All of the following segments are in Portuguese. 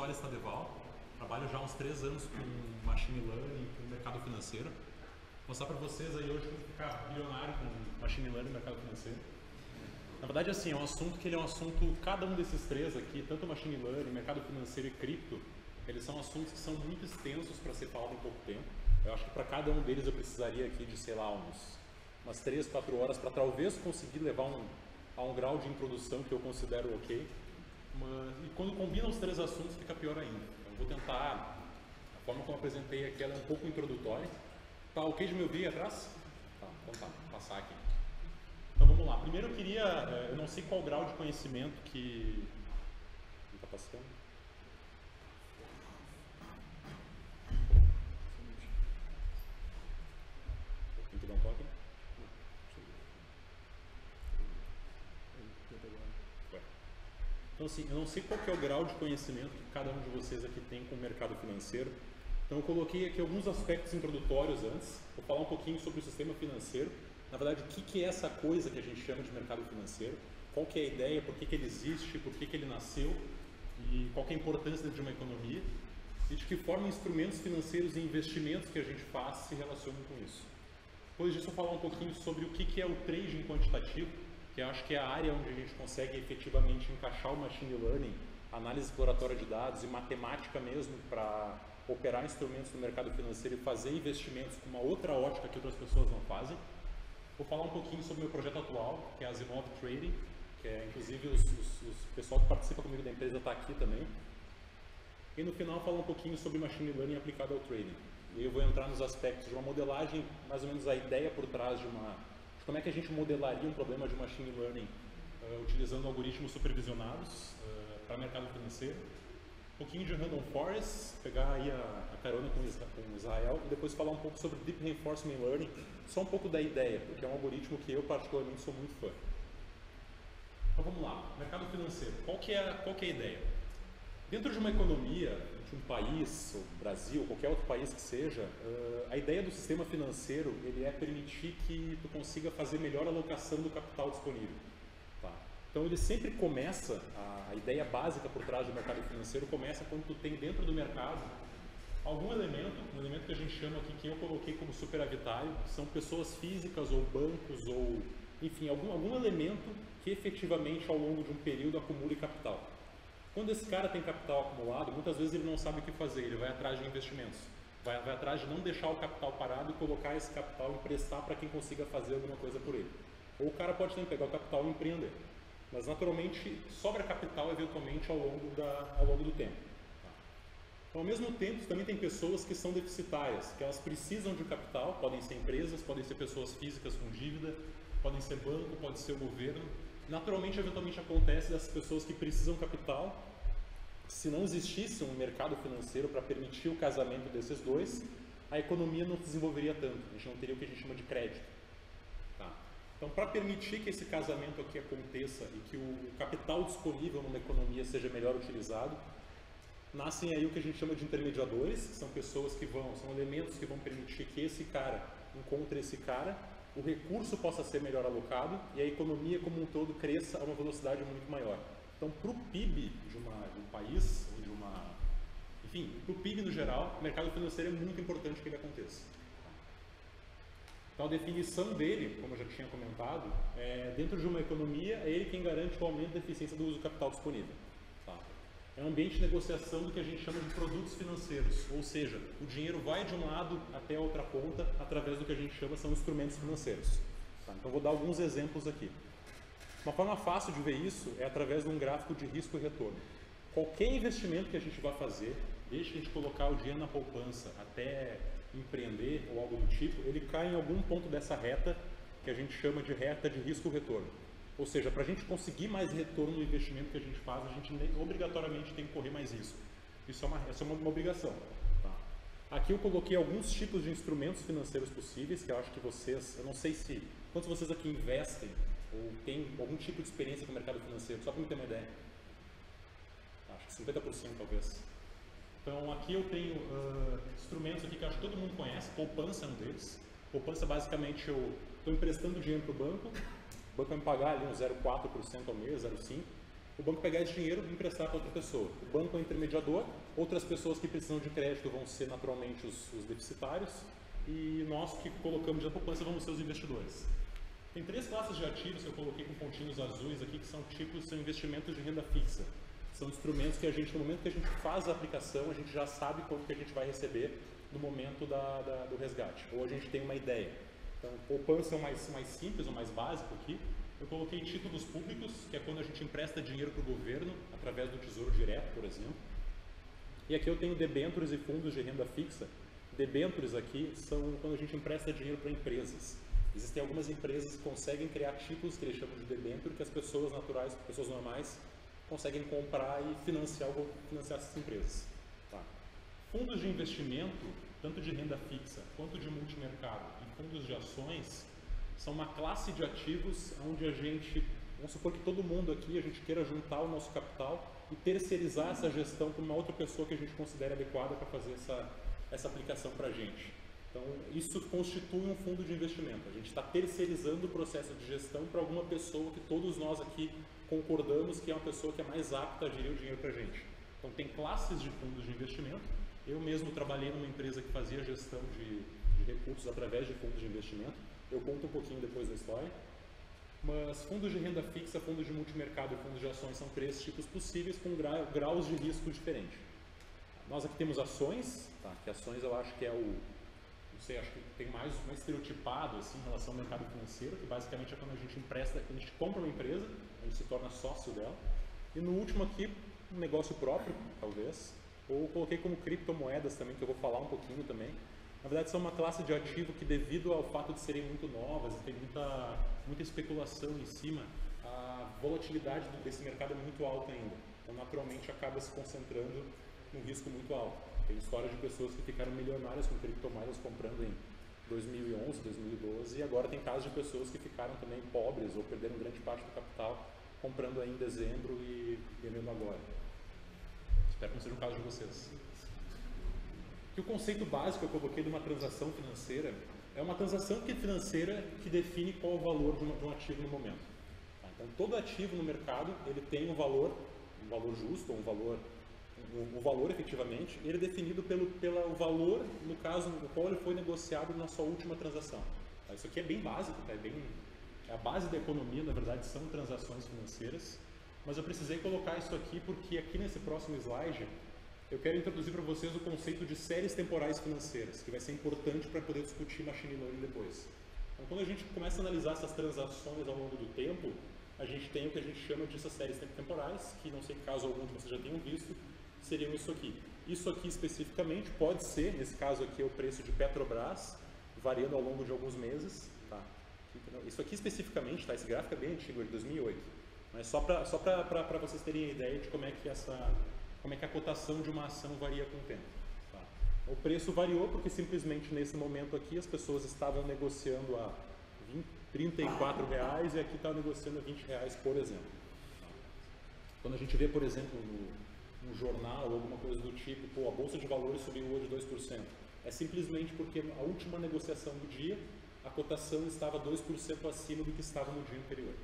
apresentar, meu nome é Rodrigo Soares Tadeval, trabalho já há uns três anos com Machine Learning, com o mercado financeiro. Vou mostrar para vocês aí hoje como ficar bilionário com Machine Learning no mercado financeiro. Na verdade, assim, é um assunto que ele é um assunto, cada um desses três aqui, tanto Machine Learning, mercado financeiro e cripto, eles são assuntos que são muito extensos para ser falado em pouco tempo. Eu acho que para cada um deles eu precisaria aqui de, sei lá, uns, umas três, quatro horas para talvez conseguir levar um, a um grau de introdução que eu considero ok. Mas, e quando combina os três assuntos fica pior ainda. Então vou tentar, a forma como apresentei aqui ela é um pouco introdutória. Tá ok de me ouvir atrás? Tá, então tá, passar aqui. Então vamos lá. Primeiro eu queria, eh, eu não sei qual grau de conhecimento que está passando. Tem que dar um toque? Então assim, eu não sei qual é o grau de conhecimento que cada um de vocês aqui tem com o mercado financeiro. Então eu coloquei aqui alguns aspectos introdutórios antes. Vou falar um pouquinho sobre o sistema financeiro. Na verdade, o que, que é essa coisa que a gente chama de mercado financeiro? Qual que é a ideia? Por que, que ele existe? Por que, que ele nasceu? E qual que é a importância de uma economia? E de que forma instrumentos financeiros e investimentos que a gente faz se relacionam com isso? Depois disso, eu vou falar um pouquinho sobre o que, que é o trading quantitativo, que acho que é a área onde a gente consegue efetivamente encaixar o machine learning, análise exploratória de dados e matemática mesmo para operar instrumentos no mercado financeiro e fazer investimentos com uma outra ótica que outras pessoas não fazem. Vou falar um pouquinho sobre o meu projeto atual, que é a Asimov Trading, que é inclusive os, os, os pessoal que participa comigo da empresa está aqui também. E no final falar um pouquinho sobre machine learning aplicado ao trading. E eu vou entrar nos aspectos de uma modelagem, mais ou menos a ideia por trás de uma como é que a gente modelaria um problema de machine learning uh, utilizando algoritmos supervisionados uh, para mercado financeiro. Um pouquinho de random forest, pegar aí a, a carona com, com Israel e depois falar um pouco sobre deep reinforcement learning, só um pouco da ideia, porque é um algoritmo que eu particularmente sou muito fã. Então vamos lá, mercado financeiro. Qual que é, qual que é a ideia? Dentro de uma economia, de um país, ou Brasil, qualquer outro país que seja, a ideia do sistema financeiro ele é permitir que tu consiga fazer melhor alocação do capital disponível. Tá? Então ele sempre começa, a ideia básica por trás do mercado financeiro começa quando tu tem dentro do mercado algum elemento, um elemento que a gente chama aqui, que eu coloquei como superavitário, são pessoas físicas ou bancos ou, enfim, algum, algum elemento que efetivamente ao longo de um período acumule capital. Quando esse cara tem capital acumulado, muitas vezes ele não sabe o que fazer, ele vai atrás de investimentos. Vai, vai atrás de não deixar o capital parado e colocar esse capital emprestar para quem consiga fazer alguma coisa por ele. Ou o cara pode também pegar o capital e empreender. Mas naturalmente sobra capital eventualmente ao longo, da, ao longo do tempo. Então, ao mesmo tempo, também tem pessoas que são deficitárias, que elas precisam de capital, podem ser empresas, podem ser pessoas físicas com dívida, podem ser banco, pode ser o governo, naturalmente, eventualmente acontece das pessoas que precisam capital. Se não existisse um mercado financeiro para permitir o casamento desses dois, a economia não se desenvolveria tanto. A gente não teria o que a gente chama de crédito. Tá? Então, para permitir que esse casamento aqui aconteça e que o capital disponível numa economia seja melhor utilizado, nascem aí o que a gente chama de intermediadores, são pessoas que vão, são elementos que vão permitir que esse cara encontre esse cara o recurso possa ser melhor alocado e a economia como um todo cresça a uma velocidade muito maior. Então, para o PIB de, uma, de, um país, ou de uma. Enfim, para o PIB no geral, o mercado financeiro é muito importante que ele aconteça. Então, a definição dele, como eu já tinha comentado, é dentro de uma economia, é ele quem garante o aumento da eficiência do uso do capital disponível é um ambiente de negociação do que a gente chama de produtos financeiros, ou seja, o dinheiro vai de um lado até a outra ponta através do que a gente chama são instrumentos financeiros. Tá? Então vou dar alguns exemplos aqui. Uma forma fácil de ver isso é através de um gráfico de risco e retorno. Qualquer investimento que a gente vai fazer, desde a gente colocar o dinheiro na poupança até empreender ou algo do tipo, ele cai em algum ponto dessa reta que a gente chama de reta de risco-retorno. Ou seja, para a gente conseguir mais retorno no investimento que a gente faz, a gente obrigatoriamente tem que correr mais risco. Isso é uma, é uma, uma obrigação. Tá? Aqui eu coloquei alguns tipos de instrumentos financeiros possíveis, que eu acho que vocês, eu não sei se, quantos vocês aqui investem ou têm algum tipo de experiência com o mercado financeiro, só para me ter uma ideia. Acho que 50% talvez. Então aqui eu tenho uh, instrumentos aqui que acho que todo mundo conhece, poupança é um deles. Poupança basicamente eu estou emprestando dinheiro para o banco, o banco vai me pagar ali uns 0,4% ao mês, 0,5%, o banco pegar esse dinheiro e emprestar para outra pessoa. O banco é o intermediador, outras pessoas que precisam de crédito vão ser naturalmente os, os deficitários e nós que colocamos a poupança vamos ser os investidores. Tem três classes de ativos que eu coloquei com pontinhos azuis aqui que são tipos, são investimentos de renda fixa. São instrumentos que a gente, no momento que a gente faz a aplicação, a gente já sabe quanto que a gente vai receber no momento da, da, do resgate, ou a gente tem uma ideia. Então, poupança é o mais, mais simples, o mais básico aqui. Eu coloquei títulos públicos, que é quando a gente empresta dinheiro para o governo, através do Tesouro Direto, por exemplo. E aqui eu tenho debêntures e fundos de renda fixa. Debêntures aqui são quando a gente empresta dinheiro para empresas. Existem algumas empresas que conseguem criar títulos que eles chamam de debênture, que as pessoas naturais, pessoas normais, conseguem comprar e financiar, financiar essas empresas. Tá. Fundos de investimento, tanto de renda fixa quanto de multimercado e fundos de ações, são uma classe de ativos onde a gente, vamos supor que todo mundo aqui, a gente queira juntar o nosso capital e terceirizar essa gestão para uma outra pessoa que a gente considere adequada para fazer essa, essa aplicação para a gente. Então, isso constitui um fundo de investimento. A gente está terceirizando o processo de gestão para alguma pessoa que todos nós aqui concordamos que é uma pessoa que é mais apta a gerir o dinheiro para a gente. Então, tem classes de fundos de investimento. Eu mesmo trabalhei numa empresa que fazia gestão de, de recursos através de fundos de investimento. Eu conto um pouquinho depois da história. Mas fundos de renda fixa, fundos de multimercado e fundos de ações são três tipos possíveis com graus de risco diferentes. Nós aqui temos ações, tá? que ações eu acho que é o, não sei, acho que tem mais, mais estereotipado assim, em relação ao mercado financeiro, que basicamente é quando a gente empresta, quando a gente compra uma empresa, a gente se torna sócio dela. E no último aqui, um negócio próprio, talvez, ou coloquei como criptomoedas também, que eu vou falar um pouquinho também. Na verdade, são uma classe de ativo que, devido ao fato de serem muito novas e tem muita, muita especulação em cima, a volatilidade desse mercado é muito alta ainda. Então, naturalmente, acaba se concentrando num risco muito alto. Tem histórias de pessoas que ficaram milionárias com criptomoedas comprando em 2011, 2012 e agora tem casos de pessoas que ficaram também pobres ou perderam grande parte do capital comprando aí em dezembro e vendendo agora. Espero que não seja o caso de vocês. Que o conceito básico que eu coloquei de uma transação financeira é uma transação financeira que define qual é o valor de, uma, de um ativo no momento. Tá? Então, todo ativo no mercado ele tem um valor, um valor justo, um valor o, o, valor efetivamente, ele é definido pelo, pelo valor, no caso, no qual ele foi negociado na sua última transação. Tá? Isso aqui é bem básico, tá? é bem, a base da economia, na verdade, são transações financeiras, mas eu precisei colocar isso aqui porque aqui nesse próximo slide eu quero introduzir para vocês o conceito de séries temporais financeiras, que vai ser importante para poder discutir machine learning depois. Então, quando a gente começa a analisar essas transações ao longo do tempo, a gente tem o que a gente chama de essas séries temporais, que não sei caso algum de vocês já tenham visto, seriam isso aqui. Isso aqui especificamente pode ser, nesse caso aqui é o preço de Petrobras, variando ao longo de alguns meses. Tá? Isso aqui especificamente, tá? esse gráfico é bem antigo, é de 2008. Mas só para só vocês terem a ideia de como é, que essa, como é que a cotação de uma ação varia com o tempo. Tá? O preço variou porque simplesmente nesse momento aqui as pessoas estavam negociando a 20, 34 reais e aqui está negociando a 20 reais, por exemplo. Quando a gente vê, por exemplo, no, um jornal ou alguma coisa do tipo, pô, a bolsa de valores subiu hoje 2%. É simplesmente porque a última negociação do dia, a cotação estava 2% acima do que estava no dia anterior.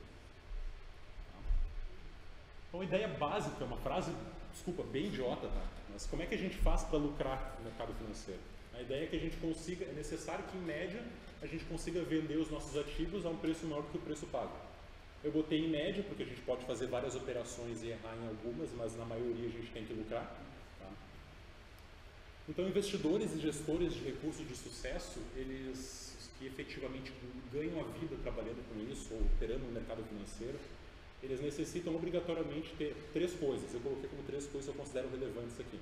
Então, a ideia básica, uma frase, desculpa, bem idiota, tá? Mas como é que a gente faz para lucrar no mercado financeiro? A ideia é que a gente consiga, é necessário que em média a gente consiga vender os nossos ativos a um preço maior do que o preço pago. Eu botei em média, porque a gente pode fazer várias operações e errar em algumas, mas na maioria a gente tem que lucrar. Tá? Então, investidores e gestores de recursos de sucesso, eles que efetivamente ganham a vida trabalhando com isso ou operando no mercado financeiro, eles necessitam obrigatoriamente ter três coisas. Eu coloquei como três coisas que eu considero relevantes aqui.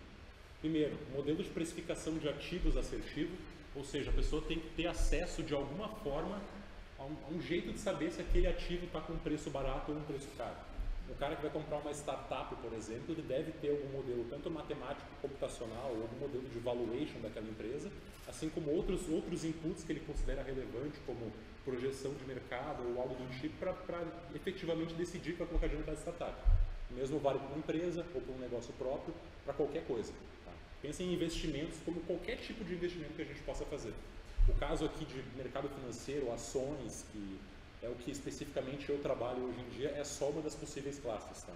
Primeiro, modelo de precificação de ativos assertivo, ou seja, a pessoa tem que ter acesso de alguma forma há um, há um jeito de saber se aquele ativo está com um preço barato ou um preço caro. O cara que vai comprar uma startup, por exemplo, ele deve ter algum modelo, tanto matemático, computacional, ou algum modelo de valuation daquela empresa, assim como outros, outros inputs que ele considera relevante, como projeção de mercado ou algo do tipo, para efetivamente decidir para colocar dinheiro na startup. O mesmo vale para uma empresa ou para um negócio próprio, para qualquer coisa. Tá? Pensem em investimentos como qualquer tipo de investimento que a gente possa fazer. O caso aqui de mercado financeiro, ações, que é o que especificamente eu trabalho hoje em dia, é só uma das possíveis classes. Tá?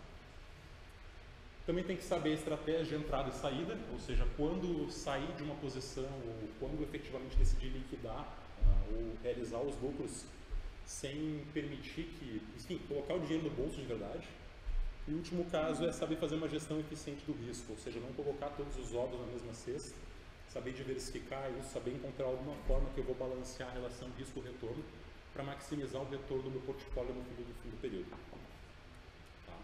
Também tem que saber a estratégia de entrada e saída, ou seja, quando sair de uma posição ou quando efetivamente decidir liquidar uh, ou realizar os lucros sem permitir que, enfim, colocar o dinheiro no bolso de verdade. E o último caso é saber fazer uma gestão eficiente do risco, ou seja, não colocar todos os ovos na mesma cesta, saber diversificar isso, saber encontrar alguma forma que eu vou balancear a relação risco-retorno para maximizar o retorno do meu portfólio no fim do, fim do período. Tá?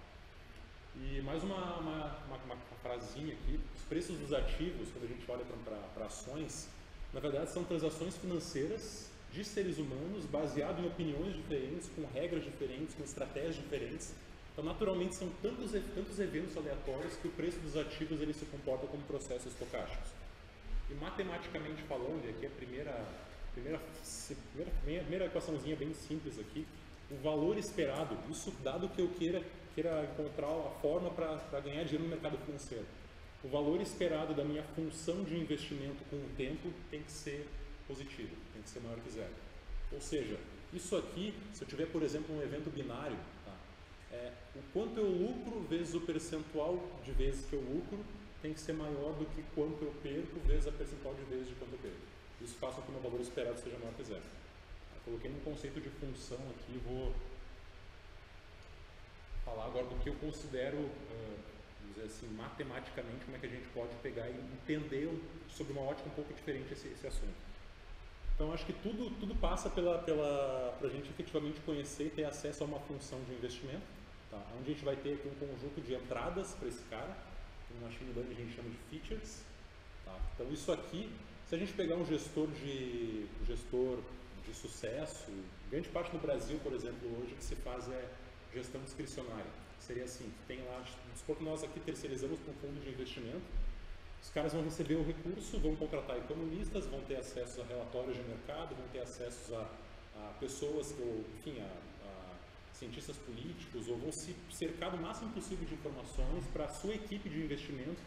E mais uma, uma, uma, uma, frasinha aqui, os preços dos ativos, quando a gente olha para ações, na verdade são transações financeiras de seres humanos baseado em opiniões diferentes, com regras diferentes, com estratégias diferentes. Então, naturalmente, são tantos, tantos eventos aleatórios que o preço dos ativos ele se comporta como processos estocásticos. E matematicamente falando, e aqui é a primeira, primeira, primeira, primeira equaçãozinha bem simples aqui, o valor esperado, isso dado que eu queira, queira encontrar a forma para ganhar dinheiro no mercado financeiro. O valor esperado da minha função de investimento com o tempo tem que ser positivo, tem que ser maior que zero. Ou seja, isso aqui, se eu tiver, por exemplo, um evento binário, tá? é, o quanto eu lucro vezes o percentual de vezes que eu lucro tem que ser maior do que quanto eu perco vezes a percentual de vezes de quanto eu perco. Isso faz com que o meu valor esperado seja maior que zero. Eu coloquei um conceito de função aqui, vou falar agora do que eu considero, uh, dizer assim, matematicamente, como é que a gente pode pegar e entender sobre uma ótica um pouco diferente esse, esse assunto. Então, acho que tudo, tudo passa pela, pela, para a gente efetivamente conhecer e ter acesso a uma função de investimento, tá? onde a gente vai ter aqui um conjunto de entradas para esse cara, no machine learning a gente chama de features. Tá? Então, isso aqui, se a gente pegar um gestor de, gestor de sucesso, grande parte do Brasil, por exemplo, hoje, o que se faz é gestão discricionária. Seria assim, tem lá, supor que nós aqui terceirizamos para um fundo de investimento, os caras vão receber o recurso, vão contratar economistas, vão ter acesso a relatórios de mercado, vão ter acesso a, a pessoas, ou, enfim, a, a, cientistas políticos, ou vão se cercar do máximo possível de informações para a sua equipe de investimento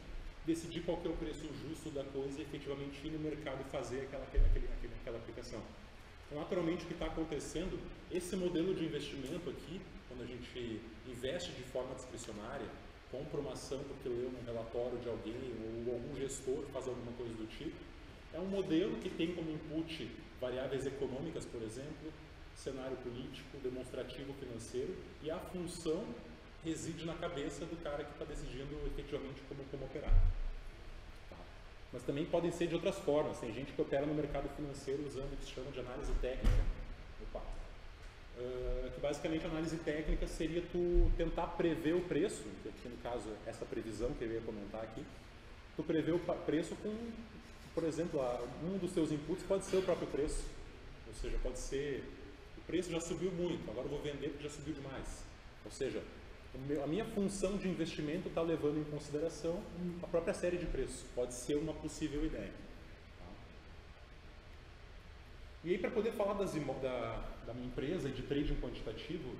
decidir qual é o preço justo da coisa e efetivamente ir no mercado fazer aquela, aquela, aquela aplicação. Então, naturalmente, o que está acontecendo, esse modelo de investimento aqui, quando a gente investe de forma discricionária, compra uma ação porque leu um relatório de alguém ou algum gestor faz alguma coisa do tipo. É um modelo que tem como input variáveis econômicas, por exemplo, cenário político, demonstrativo financeiro, e a função reside na cabeça do cara que está decidindo efetivamente como, como operar. Tá. Mas também podem ser de outras formas. Tem gente que opera no mercado financeiro usando o que se chama de análise técnica. Opa, Uh, que basicamente a análise técnica seria tu tentar prever o preço, que aqui no caso essa previsão que eu ia comentar aqui, tu prever o preço com, por exemplo, um dos seus inputs pode ser o próprio preço, ou seja, pode ser o preço já subiu muito, agora eu vou vender porque já subiu demais, ou seja, meu, a minha função de investimento está levando em consideração a própria série de preços, pode ser uma possível ideia. E aí, para poder falar das, da, da minha empresa e de trading quantitativo,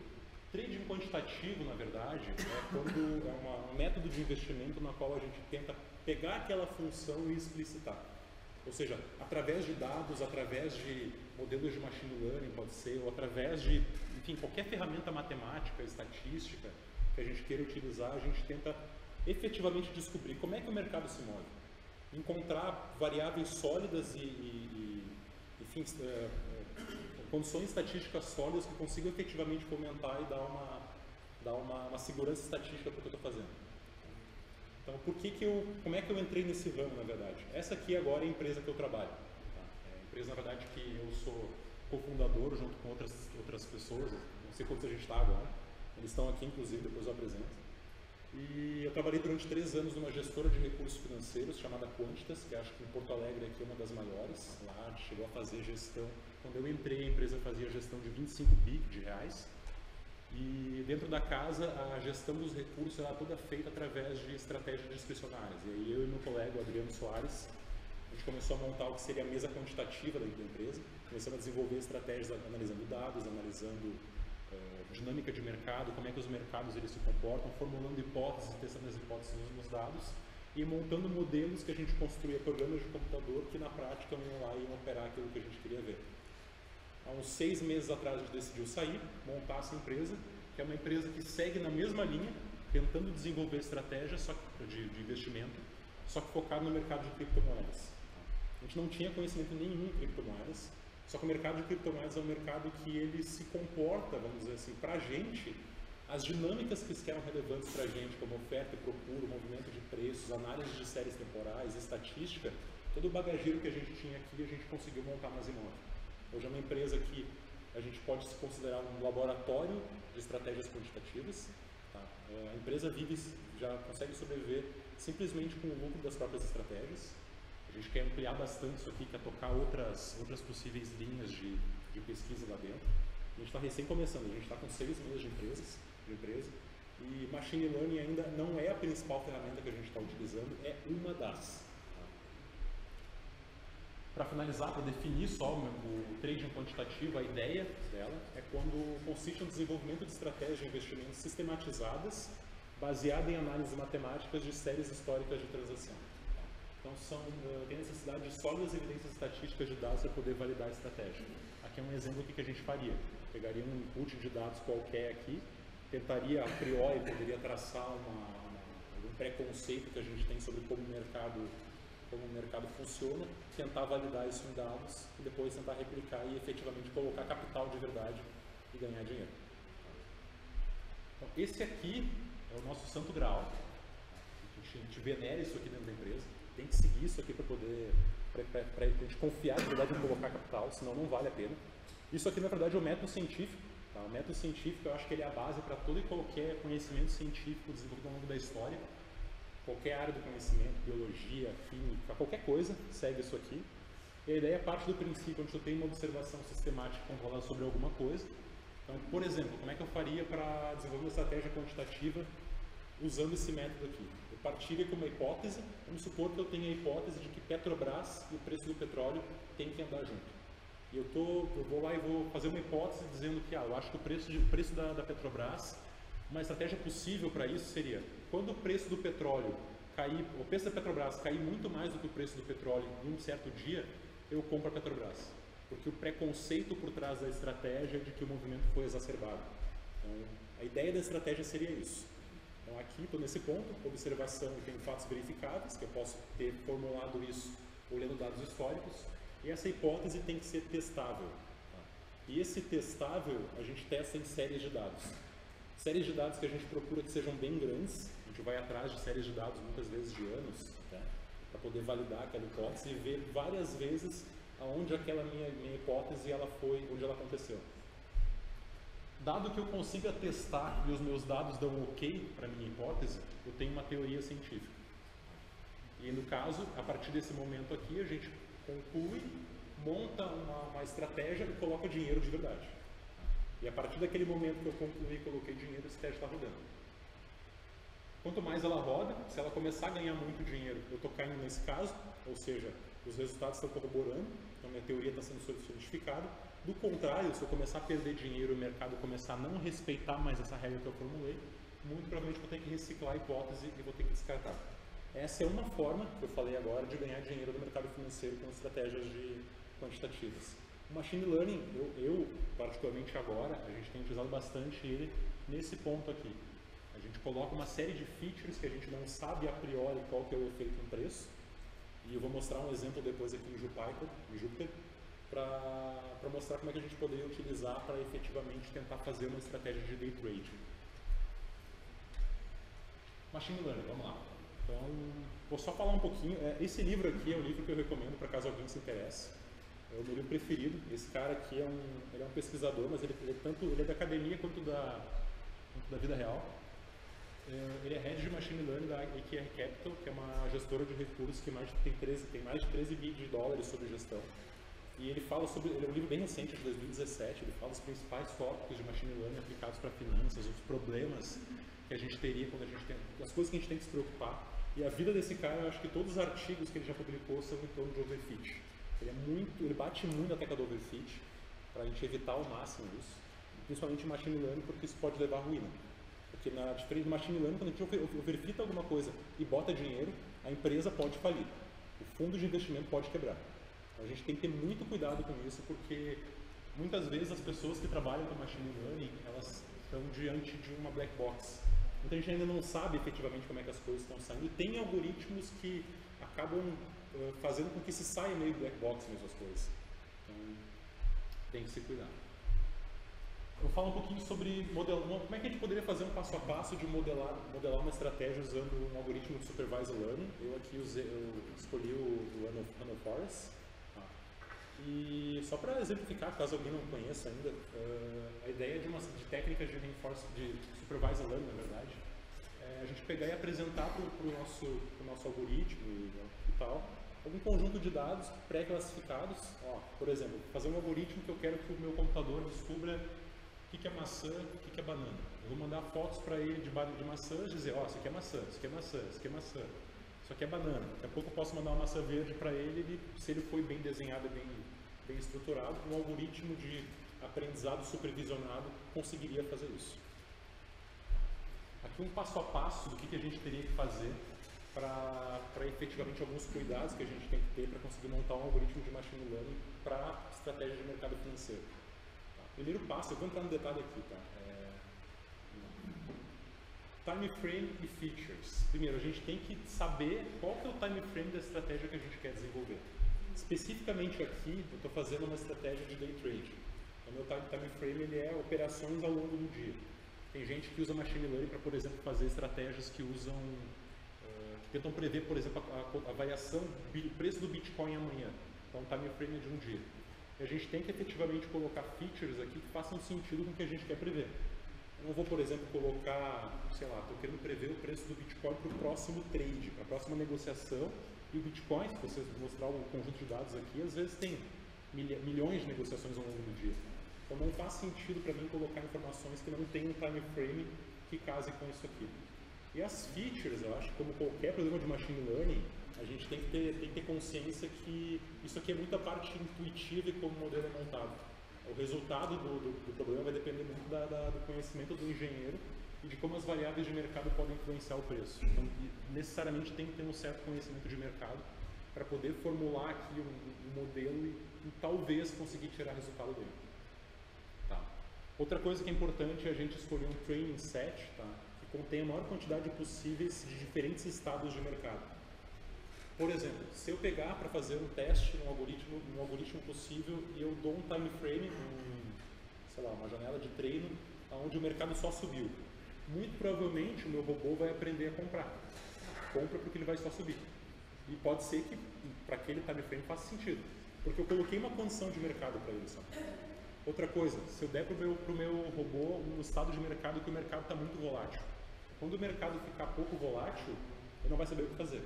trading quantitativo, na verdade, é quando é uma, um método de investimento na qual a gente tenta pegar aquela função e explicitar. Ou seja, através de dados, através de modelos de machine learning, pode ser, ou através de, enfim, qualquer ferramenta matemática, estatística que a gente queira utilizar, a gente tenta efetivamente descobrir como é que o mercado se move. Encontrar variáveis sólidas e, e enfim, é, condições estatísticas sólidas que consigam efetivamente fomentar e dar uma, dar uma, uma segurança estatística para o que eu estou fazendo. Então, por que que eu, como é que eu entrei nesse ramo, na verdade? Essa aqui agora é a empresa que eu trabalho. Tá? É a empresa, na verdade, que eu sou cofundador junto com outras, outras pessoas, não sei quantos a gente está agora. Eles estão aqui, inclusive, depois eu apresento. E eu trabalhei durante três anos numa gestora de recursos financeiros chamada Quantitas, que acho que em Porto Alegre aqui é uma das maiores. Lá chegou a fazer gestão. Quando eu entrei, a empresa fazia gestão de 25 bi de reais. E dentro da casa, a gestão dos recursos era toda feita através de estratégias discricionárias. E aí eu e meu colega, o Adriano Soares, a gente começou a montar o que seria a mesa quantitativa da empresa. Começamos a desenvolver estratégias analisando dados, analisando dinâmica de mercado, como é que os mercados eles se comportam, formulando hipóteses, testando as hipóteses nos dados e montando modelos que a gente construía programas de computador que na prática iam lá e iam operar aquilo que a gente queria ver. Há uns seis meses atrás a gente decidiu sair, montar essa empresa, que é uma empresa que segue na mesma linha, tentando desenvolver estratégias de, de investimento, só que focado no mercado de criptomoedas. A gente não tinha conhecimento nenhum em criptomoedas, só que o mercado de criptomoedas é um mercado que ele se comporta, vamos dizer assim, para a gente, as dinâmicas que eram relevantes para a gente, como oferta e procura, movimento de preços, análise de séries temporais, estatística, todo o bagageiro que a gente tinha aqui, a gente conseguiu montar na Zimov. Hoje é uma empresa que a gente pode se considerar um laboratório de estratégias quantitativas. Tá? É, a empresa vive, já consegue sobreviver simplesmente com o lucro das próprias estratégias. A gente quer ampliar bastante isso aqui, quer tocar outras, outras possíveis linhas de, de pesquisa lá dentro. A gente está recém começando, a gente está com seis meses de empresas, de empresa, e Machine Learning ainda não é a principal ferramenta que a gente está utilizando, é uma das. Para finalizar, para definir só o, trading quantitativo, a ideia dela é quando consiste no desenvolvimento de estratégias de investimento sistematizadas, baseada em análises matemáticas de séries históricas de transação. Então, são, uh, tem necessidade de sólidas evidências estatísticas de dados para poder validar a estratégia. Aqui é um exemplo do que a gente faria. Pegaria um input de dados qualquer aqui, tentaria a priori, poderia traçar uma, uma, um preconceito que a gente tem sobre como o mercado como o mercado funciona, tentar validar isso em dados e depois tentar replicar e efetivamente colocar capital de verdade e ganhar dinheiro. Então, esse aqui é o nosso santo grau. A gente, a gente venera isso aqui dentro da empresa tem que seguir isso aqui para poder, para a gente confiar de verdade em colocar capital, senão não vale a pena. Isso aqui, na verdade, é o método científico. Tá? O método científico, eu acho que ele é a base para todo e qualquer conhecimento científico desenvolvido ao longo da história. Qualquer área do conhecimento, biologia, química, qualquer coisa, segue isso aqui. E a ideia parte do princípio onde eu tenho uma observação sistemática controlada sobre alguma coisa. Então, por exemplo, como é que eu faria para desenvolver uma estratégia quantitativa usando esse método aqui? Partilha com uma hipótese, vamos supor que eu tenha a hipótese de que Petrobras e o preço do petróleo têm que andar junto. E eu, tô, eu vou lá e vou fazer uma hipótese dizendo que ah, eu acho que o preço, de, o preço da, da Petrobras, uma estratégia possível para isso seria, quando o preço do petróleo cair, o preço da Petrobras cair muito mais do que o preço do petróleo em um certo dia, eu compro a Petrobras. Porque o preconceito por trás da estratégia é de que o movimento foi exacerbado. Então, a ideia da estratégia seria isso. Então aqui estou nesse ponto, observação e tenho fatos verificáveis, que eu posso ter formulado isso olhando dados históricos, e essa hipótese tem que ser testável. Tá? E esse testável a gente testa em séries de dados. Séries de dados que a gente procura que sejam bem grandes, a gente vai atrás de séries de dados muitas vezes de anos, tá? para poder validar aquela hipótese e ver várias vezes aonde aquela minha, minha hipótese ela foi, onde ela aconteceu. Dado que eu consiga testar e os meus dados dão ok para minha hipótese, eu tenho uma teoria científica. E no caso, a partir desse momento aqui, a gente conclui, monta uma, uma estratégia e coloca dinheiro de verdade. E a partir daquele momento que eu concluí e coloquei dinheiro, esse teste está rodando. Quanto mais ela roda, se ela começar a ganhar muito dinheiro, eu estou caindo nesse caso, ou seja, os resultados estão corroborando, então minha teoria está sendo solidificada. Do contrário, se eu começar a perder dinheiro e o mercado começar a não respeitar mais essa regra que eu formulei, muito provavelmente vou ter que reciclar a hipótese e vou ter que descartar. Essa é uma forma, que eu falei agora, de ganhar dinheiro no mercado financeiro com estratégias de quantitativas. O machine learning, eu, eu, particularmente agora, a gente tem utilizado bastante ele nesse ponto aqui. A gente coloca uma série de features que a gente não sabe a priori qual que é o efeito no preço. E eu vou mostrar um exemplo depois aqui em Jupyter, em Jupyter para mostrar como é que a gente poderia utilizar para efetivamente tentar fazer uma estratégia de day trade. Machine Learning, vamos lá. Então, vou só falar um pouquinho. É, esse livro aqui é um livro que eu recomendo para caso alguém se interesse. É o meu livro preferido. Esse cara aqui é um, ele é um pesquisador, mas ele, ele, é tanto, ele é da academia quanto da, quanto da vida real. É, ele é head de Machine Learning da EQR Capital, que é uma gestora de recursos que mais, tem, 13, tem mais de 13 bilhões de dólares sobre gestão. E ele fala sobre, ele é um livro bem recente, de 2017, ele fala os principais tópicos de machine learning aplicados para finanças, os problemas que a gente teria quando a gente tem, as coisas que a gente tem que se preocupar. E a vida desse cara, eu acho que todos os artigos que ele já publicou são em torno de overfit. Ele é muito, ele bate muito na tecla do overfit para a gente evitar ao máximo isso, principalmente em machine learning, porque isso pode levar à ruína. Porque na diferente do machine learning, quando a gente overfita alguma coisa e bota dinheiro, a empresa pode falir. O fundo de investimento pode quebrar. A gente tem que ter muito cuidado com isso, porque muitas vezes as pessoas que trabalham com machine learning, elas estão diante de uma black box. Muita gente ainda não sabe efetivamente como é que as coisas estão saindo. Tem algoritmos que acabam uh, fazendo com que se saia meio black box mesmo as coisas. Então, tem que se cuidar. Eu falo um pouquinho sobre como é que a gente poderia fazer um passo a passo de modelar, modelar uma estratégia usando um algoritmo de supervised learning. Eu aqui usei, eu escolhi o, o Forest. E só para exemplificar, caso alguém não conheça ainda, uh, a ideia de, uma, de técnicas de reinforcement, de supervised learning, na verdade, é a gente pegar e apresentar para o nosso, nosso algoritmo e, e tal, algum conjunto de dados pré-classificados. Por exemplo, fazer um algoritmo que eu quero que o meu computador descubra o que, que é maçã, o que, que é banana. Eu vou mandar fotos para ele de, de maçãs, dizer, ó, oh, isso aqui é maçã, isso aqui é maçã, isso aqui é maçã, isso aqui é banana. Daqui a pouco eu posso mandar uma maçã verde para ele, ele, se ele foi bem desenhado e bem, bem estruturado, um algoritmo de aprendizado supervisionado conseguiria fazer isso. Aqui um passo a passo do que, que a gente teria que fazer para efetivamente alguns cuidados que a gente tem que ter para conseguir montar um algoritmo de machine learning para estratégia de mercado financeiro. Primeiro passo, eu vou entrar no detalhe aqui, tá? É... Time frame e features. Primeiro, a gente tem que saber qual que é o time frame da estratégia que a gente quer desenvolver. Especificamente aqui, eu estou fazendo uma estratégia de day trade. O meu time, frame ele é operações ao longo do dia. Tem gente que usa machine learning para, por exemplo, fazer estratégias que usam, uh, que tentam prever, por exemplo, a, a, a variação do preço do Bitcoin amanhã. Então, time frame é de um dia. E a gente tem que efetivamente colocar features aqui que façam sentido com o que a gente quer prever. Eu não vou, por exemplo, colocar, sei lá, estou querendo prever o preço do Bitcoin para o próximo trade, para a próxima negociação. E o Bitcoin, se você mostrar um conjunto de dados aqui, às vezes tem milhões de negociações ao longo do dia. Então não faz sentido para mim colocar informações que não tem um time frame que case com isso aqui. E as features, eu acho que como qualquer problema de machine learning, a gente tem que ter, tem que ter consciência que isso aqui é muita parte intuitiva e como o modelo é montado. O resultado do, do, do problema vai depender muito da, da, do conhecimento do engenheiro de como as variáveis de mercado podem influenciar o preço. Então, necessariamente tem que ter um certo conhecimento de mercado para poder formular aqui um, um modelo e, e, talvez conseguir tirar resultado dele. Tá. Outra coisa que é importante é a gente escolher um training set tá, que contém a maior quantidade possíveis de diferentes estados de mercado. Por exemplo, se eu pegar para fazer um teste no algoritmo, no algoritmo possível e eu dou um time frame, um, sei lá, uma janela de treino, onde o mercado só subiu, muito provavelmente o meu robô vai aprender a comprar. Compra porque ele vai só subir. E pode ser que para aquele time frame faça sentido, porque eu coloquei uma condição de mercado para ele só. Outra coisa, se eu der para o meu, meu robô um estado de mercado que o mercado está muito volátil. Quando o mercado ficar pouco volátil, ele não vai saber o que fazer.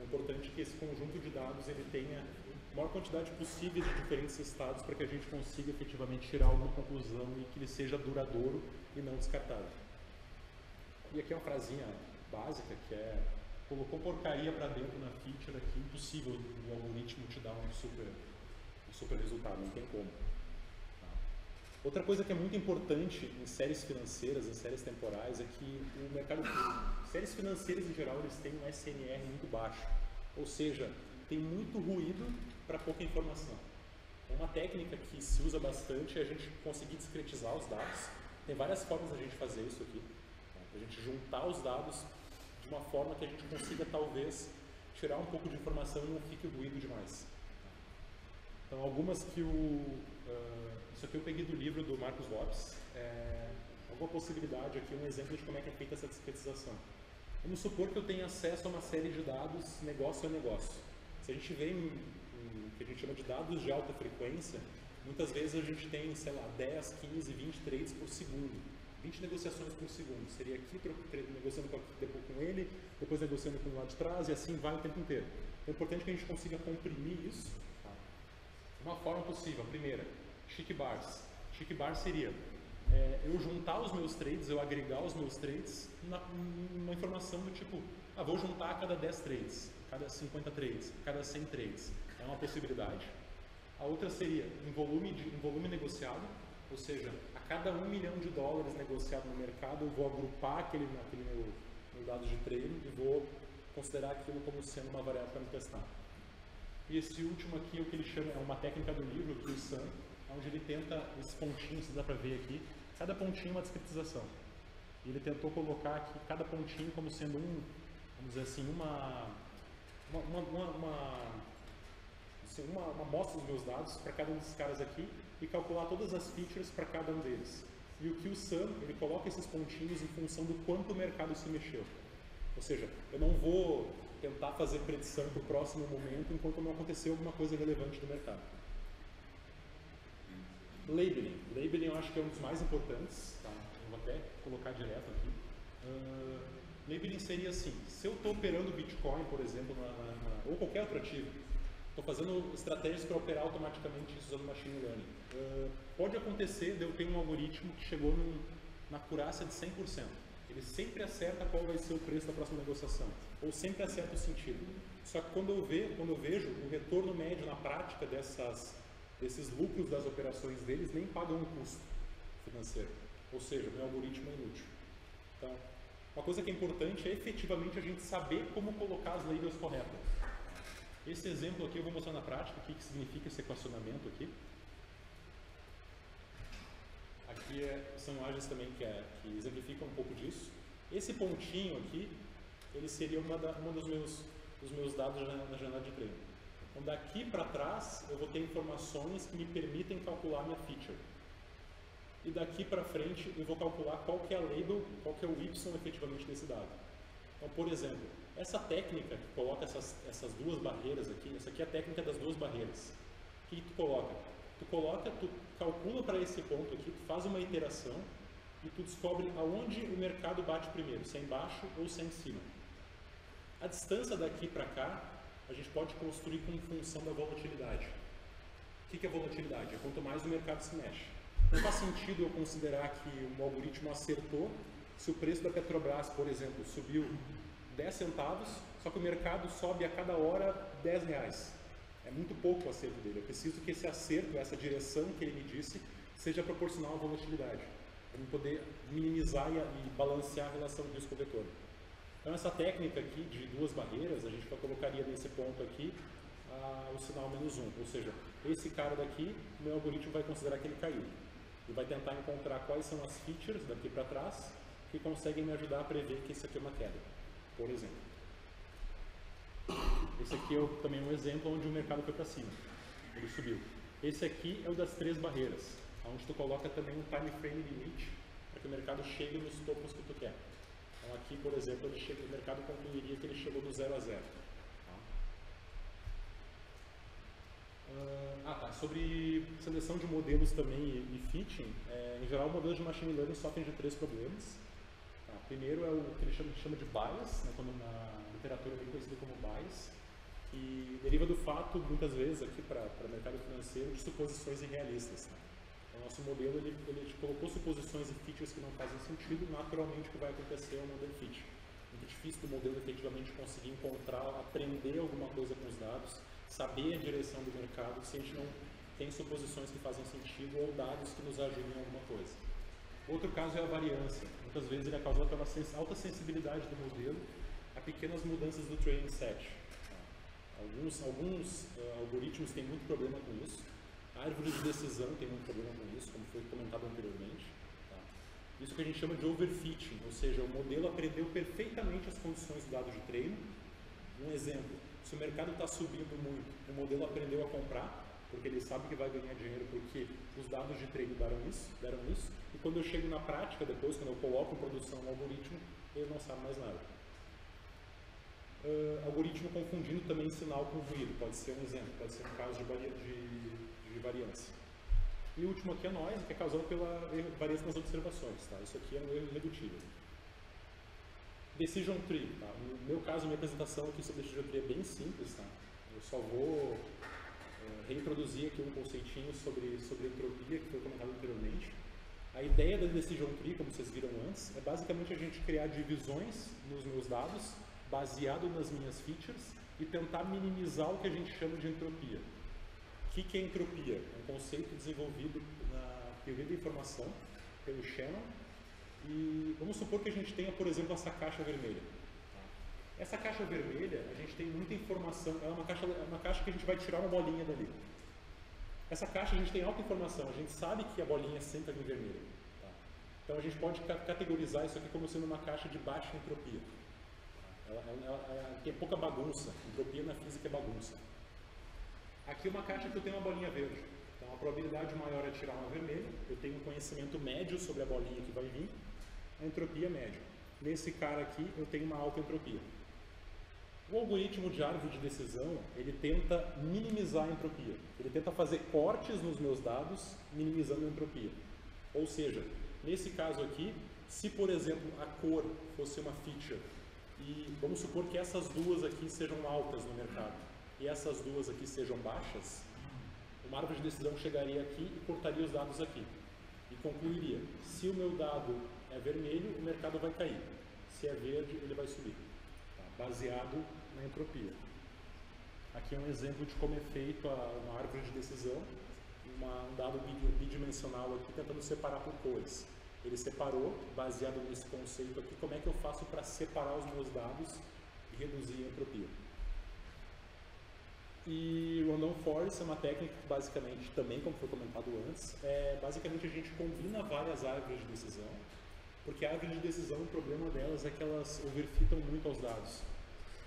É importante que esse conjunto de dados ele tenha a maior quantidade possível de diferentes estados para que a gente consiga efetivamente tirar alguma conclusão e que ele seja duradouro e não descartável. E aqui é uma frasinha básica que é colocou porcaria para dentro na feature aqui, impossível o algoritmo te dar um super, um super resultado, não tem como. Tá? Outra coisa que é muito importante em séries financeiras, em séries temporais, é que o mercado séries financeiras em geral eles têm um SNR muito baixo, ou seja, tem muito ruído para pouca informação. Uma técnica que se usa bastante é a gente conseguir discretizar os dados. Tem várias formas da gente fazer isso aqui. A gente juntar os dados de uma forma que a gente consiga talvez tirar um pouco de informação e não fique ruído demais. Então algumas que o uh, isso aqui eu peguei do livro do Marcos Lopes. É, alguma possibilidade aqui, um exemplo de como é que é feita essa discretização. Vamos supor que eu tenha acesso a uma série de dados negócio a negócio. Se a gente vê em, em que a gente chama de dados de alta frequência, muitas vezes a gente tem, sei lá, 10, 15, 20 trades por segundo. 20 negociações por segundo. Seria aqui negociando com, depois com ele, depois negociando com o lado de trás e assim vai o tempo inteiro. É importante que a gente consiga comprimir isso. Tá? Uma forma possível, primeira, chic bars. Chic bars seria é, eu juntar os meus trades, eu agregar os meus trades na, uma informação do tipo, ah, vou juntar a cada 10 trades, cada 50 trades, cada 100 trades. É uma possibilidade. A outra seria em volume, de, em volume negociado, ou seja, a cada 1 milhão de dólares negociado no mercado, eu vou agrupar aquele, aquele meu, meu dado de treino e vou considerar aquilo como sendo uma variável para me testar. E esse último aqui, o que ele chama, é uma técnica do livro, do Sun, onde ele tenta, esses pontinhos, dá para ver aqui, cada pontinho é uma discretização. E ele tentou colocar aqui cada pontinho como sendo um, vamos dizer assim, uma, uma, uma, uma, assim, uma, uma amostra dos meus dados para cada um desses caras aqui e calcular todas as features para cada um deles. E o QSUM, ele coloca esses pontinhos em função do quanto o mercado se mexeu. Ou seja, eu não vou tentar fazer predição para o próximo momento enquanto não acontecer alguma coisa relevante no mercado. Labeling. Labeling eu acho que é um dos mais importantes. Tá? Vou até colocar direto aqui. Uh, labeling seria assim, se eu estou operando Bitcoin, por exemplo, na, na, ou qualquer outro ativo, estou fazendo estratégias para operar automaticamente usando Machine Learning. Uh, pode acontecer de eu ter um algoritmo que chegou num, na acurácia de 100%. Ele sempre acerta qual vai ser o preço da próxima negociação, ou sempre acerta o sentido. Só que quando eu, ve, quando eu vejo o retorno médio na prática dessas, desses lucros das operações deles, nem pagam um custo financeiro. Ou seja, meu algoritmo é inútil. Então, uma coisa que é importante é efetivamente a gente saber como colocar as labels corretas. Esse exemplo aqui eu vou mostrar na prática o que, que significa esse equacionamento aqui. Aqui é, são imagens também que, é, que, exemplificam um pouco disso. Esse pontinho aqui, ele seria uma, da, uma dos, meus, dos meus dados na, na janela de treino. Então daqui para trás eu vou ter informações que me permitem calcular minha feature. E daqui para frente eu vou calcular qual que é a label, qual que é o y efetivamente desse dado. Então, por exemplo, essa técnica que coloca essas, essas duas barreiras aqui, essa aqui é a técnica das duas barreiras. O que tu coloca? Tu coloca, tu calcula para esse ponto aqui, tu faz uma iteração e tu descobre aonde o mercado bate primeiro, se é embaixo ou se é em cima. A distância daqui para cá, a gente pode construir com função da volatilidade. O que é volatilidade? É quanto mais o mercado se mexe. Não faz sentido eu considerar que o algoritmo acertou se o preço da Petrobras, por exemplo, subiu 10 centavos, só que o mercado sobe a cada hora 10 reais. É muito pouco o acerto dele. Eu preciso que esse acerto, essa direção que ele me disse, seja proporcional à volatilidade, para poder minimizar e, balancear a relação do risco-retorno. Então, essa técnica aqui de duas barreiras, a gente colocaria nesse ponto aqui o sinal menos um, ou seja, esse cara daqui, meu algoritmo vai considerar que ele caiu e vai tentar encontrar quais são as features daqui para trás que conseguem me ajudar a prever que isso aqui é uma queda, por exemplo. Esse aqui é também um exemplo onde o mercado foi para cima, ele subiu. Esse aqui é o das três barreiras, onde tu coloca também um time frame limite para que o mercado chegue nos topos que tu quer. Então aqui, por exemplo, ele chega, o mercado concluiria que ele chegou no 0 a 0. Uh, ah tá, sobre seleção de modelos também e, e fitting, é, em geral modelos de machine learning sofrem de três problemas. Primeiro é o que ele chama, chama de bias, né, quando na literatura é bem conhecido como bias, que deriva do fato, muitas vezes, aqui para o mercado financeiro, de suposições irrealistas. Né? O nosso modelo ele, ele colocou suposições e features que não fazem sentido, naturalmente o que vai acontecer é um modelo fit. Muito difícil do modelo efetivamente conseguir encontrar, aprender alguma coisa com os dados saber a direção do mercado se a gente não tem suposições que fazem sentido ou dados que nos ajudem em alguma coisa. Outro caso é a variância. Muitas vezes ele é causado pela alta sensibilidade do modelo a pequenas mudanças do training set. Alguns, alguns uh, algoritmos têm muito problema com isso. A árvore de decisão tem muito problema com isso, como foi comentado anteriormente. Tá? Isso que a gente chama de overfitting, ou seja, o modelo aprendeu perfeitamente as condições do dado de treino. Um exemplo, se o mercado está subindo muito, o modelo aprendeu a comprar, porque ele sabe que vai ganhar dinheiro porque os dados de treino deram isso, deram isso, e quando eu chego na prática, depois, quando eu coloco em produção o algoritmo, ele não sabe mais nada. Uh, algoritmo confundindo também sinal com ruído, pode ser um exemplo, pode ser um caso de, de, de variância. E o último aqui é noise, que é causado pela variância nas observações. Tá? Isso aqui é um erro irredutível. Decision Tree. Tá? No meu caso, minha apresentação aqui sobre Decision Tree é bem simples. Tá? Eu só vou é, reintroduzir aqui um conceitinho sobre, sobre entropia que foi comentado anteriormente. A ideia da Decision Tree, como vocês viram antes, é basicamente a gente criar divisões nos meus dados baseado nas minhas features e tentar minimizar o que a gente chama de entropia. O que, que é entropia? É um conceito desenvolvido na teoria da informação pelo Shannon e vamos supor que a gente tenha, por exemplo, essa caixa vermelha. Essa caixa vermelha, a gente tem muita informação, é uma caixa, é uma caixa que a gente vai tirar uma bolinha dali. Essa caixa a gente tem alta informação, a gente sabe que a bolinha sempre é vermelha. Tá? Então a gente pode categorizar isso aqui como sendo uma caixa de baixa entropia. Ela, ela, ela, tem pouca bagunça. Entropia na física é bagunça. Aqui é uma caixa que eu tenho uma bolinha verde. Então a probabilidade maior é tirar uma vermelha. Eu tenho um conhecimento médio sobre a bolinha que vai vir. A entropia é média. Nesse cara aqui eu tenho uma alta entropia. O algoritmo de árvore de decisão, ele tenta minimizar a entropia. Ele tenta fazer cortes nos meus dados, minimizando a entropia. Ou seja, nesse caso aqui, se por exemplo a cor fosse uma feature e vamos supor que essas duas aqui sejam altas no mercado e essas duas aqui sejam baixas, uma árvore de decisão chegaria aqui e cortaria os dados aqui e concluiria: se o meu dado é vermelho, o mercado vai cair, se é verde, ele vai subir, tá? baseado na entropia. Aqui é um exemplo de como é feito uma árvore de decisão, uma, um dado bidimensional aqui tentando separar por cores. Ele separou, baseado nesse conceito aqui, como é que eu faço para separar os meus dados e reduzir a entropia. E Random Forest é uma técnica que basicamente, também como foi comentado antes, é basicamente a gente combina várias árvores de decisão, porque a árvore de decisão, o problema delas é que elas overfitam muito aos dados.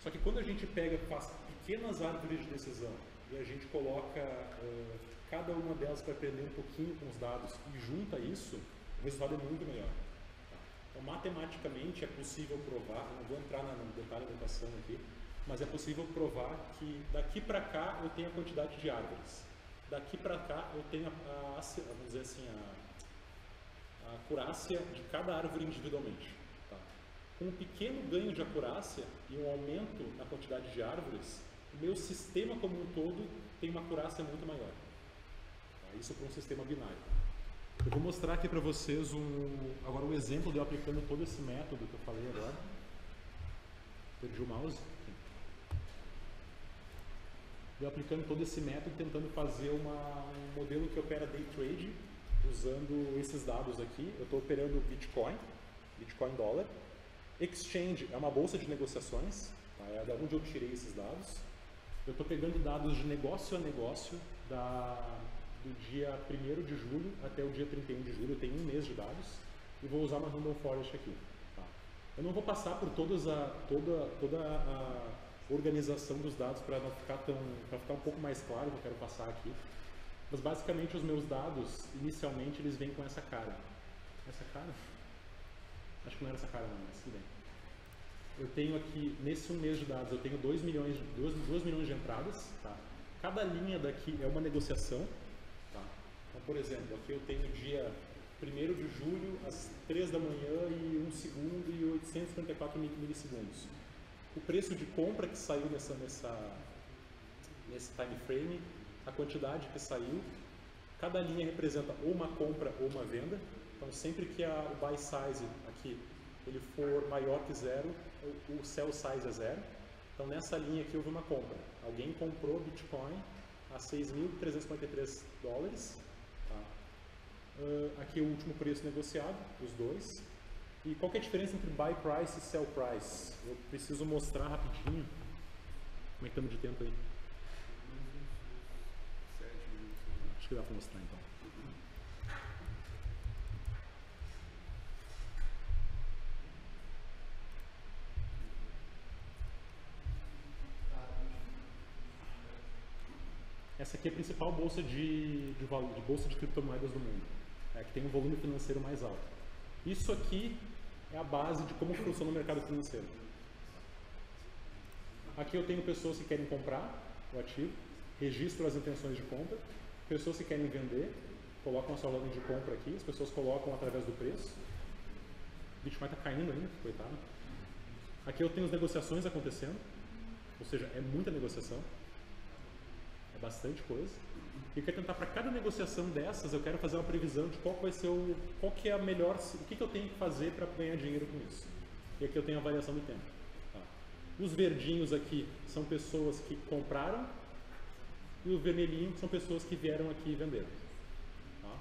Só que quando a gente pega, faz pequenas árvores de decisão e a gente coloca uh, cada uma delas para aprender um pouquinho com os dados e junta isso, o resultado é muito melhor. Tá? Então, matematicamente é possível provar, não vou entrar no detalhe da equação aqui, mas é possível provar que daqui para cá eu tenho a quantidade de árvores. Daqui para cá eu tenho a, a, vamos dizer assim, a, a acurácia de cada árvore individualmente. Com um pequeno ganho de acurácia e um aumento na quantidade de árvores, o meu sistema como um todo tem uma acurácia muito maior. Tá? Isso para um sistema binário. Eu vou mostrar aqui para vocês um, agora um exemplo de eu aplicando todo esse método que eu falei agora. Perdi o mouse. Eu aplicando todo esse método, tentando fazer uma, um modelo que opera day trade, usando esses dados aqui. Eu estou operando Bitcoin, Bitcoin dólar. Exchange é uma bolsa de negociações, tá? é da onde eu tirei esses dados. Eu estou pegando dados de negócio a negócio, da, do dia 1 de julho até o dia 31 de julho, eu tenho um mês de dados, e vou usar uma Random Forest aqui. Tá? Eu não vou passar por todas a, toda, toda a organização dos dados para ficar ficar um pouco mais claro que eu quero passar aqui. Mas basicamente os meus dados, inicialmente eles vêm com essa cara. Essa cara? Acho que não era essa cara não, mas tudo bem. Eu tenho aqui, nesse um mês de dados, eu tenho 2 milhões, 2, milhões de entradas. Tá? Cada linha daqui é uma negociação. Tá? Então, por exemplo, aqui eu tenho dia 1 de julho, às 3 da manhã e 1 segundo e 854 milissegundos o preço de compra que saiu nessa, nessa, nesse time frame, a quantidade que saiu, cada linha representa ou uma compra ou uma venda. Então, sempre que a, o buy size aqui ele for maior que zero, o, sell size é zero. Então, nessa linha aqui houve uma compra. Alguém comprou Bitcoin a 6.353 dólares. Tá? Uh, aqui o último preço negociado, os dois. E qual é a diferença entre buy price e sell price? Eu preciso mostrar rapidinho. Como é que estamos de tempo aí? Acho que dá para mostrar então. Essa aqui é a principal bolsa de, de, de bolsa de criptomoedas do mundo, é, que tem um volume financeiro mais alto. Isso aqui é a base de como funciona o mercado financeiro. Aqui eu tenho pessoas que querem comprar o ativo, registro as intenções de compra, pessoas que querem vender, colocam a sua ordem de compra aqui, as pessoas colocam através do preço. O Bitcoin está caindo ainda, coitado. Aqui eu tenho as negociações acontecendo, ou seja, é muita negociação, bastante coisa. E eu quero tentar para cada negociação dessas, eu quero fazer uma previsão de qual vai ser o, qual que é a melhor, o que, que eu tenho que fazer para ganhar dinheiro com isso. E aqui eu tenho a variação do tempo. Tá. Os verdinhos aqui são pessoas que compraram e o vermelhinho são pessoas que vieram aqui e venderam. Tá?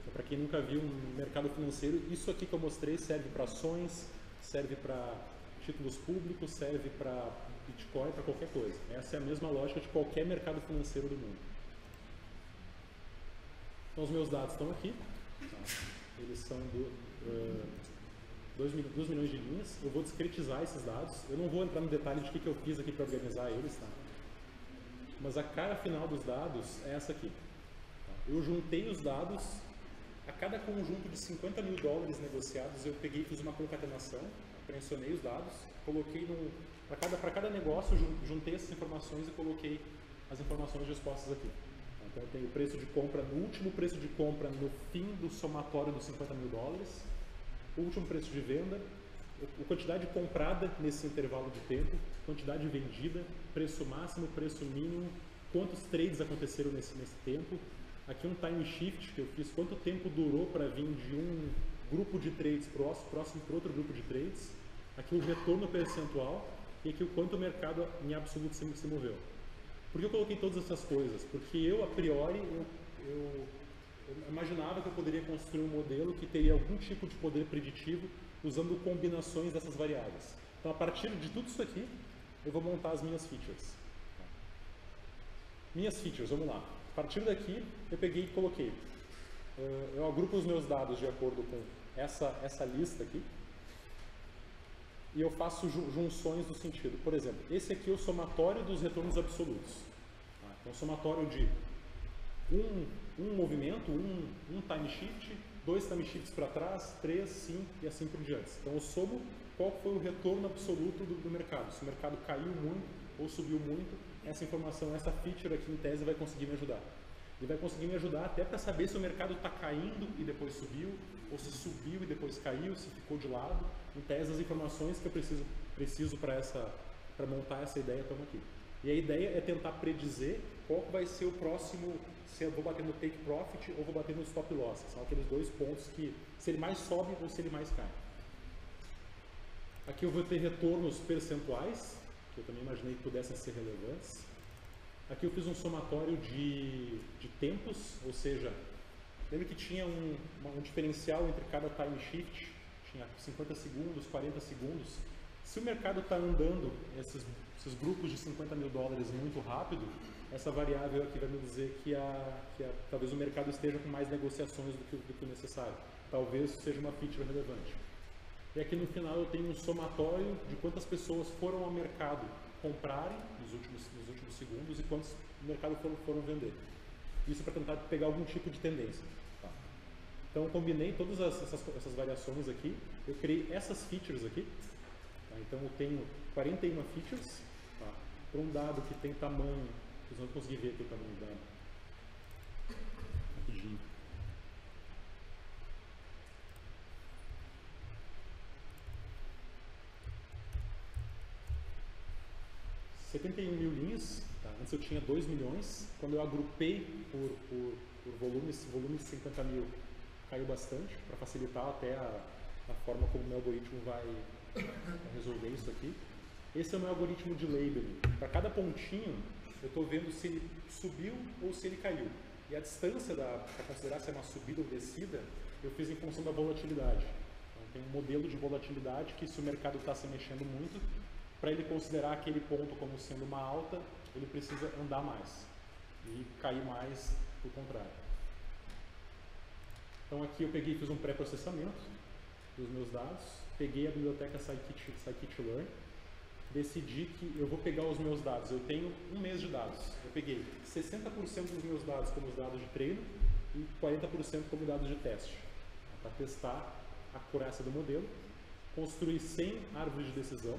Então, para quem nunca viu um mercado financeiro, isso aqui que eu mostrei serve para ações, serve para títulos públicos, serve para Bitcoin, para qualquer coisa. Essa é a mesma lógica de qualquer mercado financeiro do mundo. Então os meus dados estão aqui. Eles são 2 uh, milhões de linhas. Eu vou discretizar esses dados. Eu não vou entrar no detalhe de o que, que eu fiz aqui para organizar eles, tá? Mas a cara final dos dados é essa aqui. Eu juntei os dados, a cada conjunto de 50 mil dólares negociados, eu peguei fiz uma concatenação, pressionei os dados, coloquei para cada, cada negócio, juntei essas informações e coloquei as informações dispostas aqui. Então eu tenho o preço de compra no último preço de compra no fim do somatório dos 50 mil dólares, o último preço de venda, a quantidade comprada nesse intervalo de tempo, quantidade vendida, preço máximo, preço mínimo, quantos trades aconteceram nesse, nesse tempo. Aqui um time shift que eu fiz, quanto tempo durou para vir de um grupo de trades próximo para outro grupo de trades. Aqui o retorno percentual e aqui o quanto o mercado em absoluto se, moveu. Por que eu coloquei todas essas coisas? Porque eu, a priori, eu, eu, eu imaginava que eu poderia construir um modelo que teria algum tipo de poder preditivo usando combinações dessas variáveis. Então, a partir de tudo isso aqui, eu vou montar as minhas features. Minhas features, vamos lá. A partir daqui, eu peguei e coloquei. Eh, eu agrupo os meus dados de acordo com essa, essa lista aqui. E eu faço junções do sentido. Por exemplo, esse aqui é o somatório dos retornos absolutos. Então, somatório de um, um movimento, um, um time shift, dois time shifts para trás, três, cinco e assim por diante. Então, eu somo qual foi o retorno absoluto do, do mercado. Se o mercado caiu muito ou subiu muito, essa informação, essa feature aqui em tese vai conseguir me ajudar. Ele vai conseguir me ajudar até para saber se o mercado está caindo e depois subiu, ou se subiu e depois caiu, se ficou de lado. Em tese, as informações que eu preciso, preciso para montar essa ideia estão aqui. E a ideia é tentar predizer qual vai ser o próximo, se eu vou bater no take profit ou vou bater no stop loss. São aqueles dois pontos que, se ele mais sobe ou se ele mais cai. Aqui eu vou ter retornos percentuais, que eu também imaginei que pudessem ser relevantes. Aqui eu fiz um somatório de, de tempos, ou seja, lembra que tinha um, um diferencial entre cada time shift, tinha 50 segundos, 40 segundos. Se o mercado está andando esses esses grupos de 50 mil dólares muito rápido, essa variável aqui vai me dizer que, a, que a, talvez o mercado esteja com mais negociações do que, do que necessário. Talvez seja uma feature relevante. E aqui no final eu tenho um somatório de quantas pessoas foram ao mercado comprarem nos últimos, nos últimos segundos e quantos no mercado foram, foram vender. Isso para tentar pegar algum tipo de tendência. Tá. Então combinei todas essas, essas variações aqui, eu criei essas features aqui. Tá. Então eu tenho 41 features para um dado que tem tamanho, vocês vão conseguir ver aqui o tamanho do dado. Rapidinho. Mil linhas, tá? antes eu tinha 2 milhões, quando eu agrupei por, por, por volumes, volume de 50 mil caiu bastante, para facilitar até a, a forma como o meu algoritmo vai resolver isso aqui. Esse é o meu algoritmo de labeling. Para cada pontinho, eu estou vendo se ele subiu ou se ele caiu. E a distância para considerar se é uma subida ou descida, eu fiz em função da volatilidade. Então, tem um modelo de volatilidade que se o mercado está se mexendo muito, para ele considerar aquele ponto como sendo uma alta, ele precisa andar mais e cair mais por contrário. Então aqui eu peguei fiz um pré-processamento dos meus dados, peguei a biblioteca scikit-learn, decidi que eu vou pegar os meus dados. Eu tenho um mês de dados. Eu peguei 60% dos meus dados como os dados de treino e 40% como dados de teste. Para testar a acurácia do modelo. Construí 100 árvores de decisão.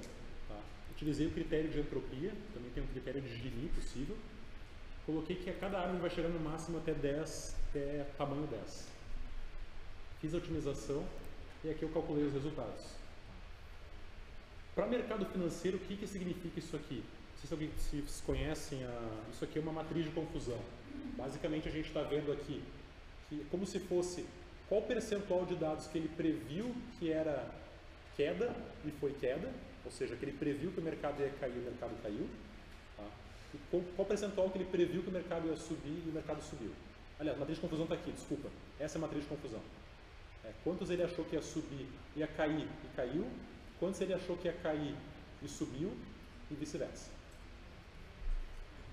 Tá? Utilizei o critério de entropia, também tem um critério de Gini possível. Coloquei que a cada árvore vai chegar no máximo até 10, até tamanho 10. Fiz a otimização e aqui eu calculei os resultados. Para mercado financeiro, o que, que significa isso aqui? Não sei se alguém se vocês conhecem, a, isso aqui é uma matriz de confusão. Basicamente, a gente está vendo aqui que como se fosse qual percentual de dados que ele previu que era queda e foi queda, ou seja, que ele previu que o mercado ia cair e o mercado caiu, tá? e qual, qual percentual que ele previu que o mercado ia subir e o mercado subiu. Aliás, a matriz de confusão está aqui, desculpa. Essa é a matriz de confusão. É, quantos ele achou que ia subir, ia cair e caiu, quantos ele achou que ia cair e subiu, e vice-versa.